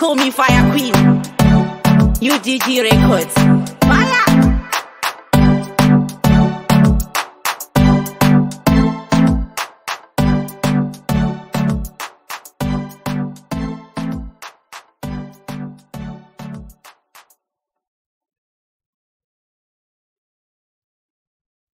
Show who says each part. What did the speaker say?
Speaker 1: call me Fire Queen. UDG Records.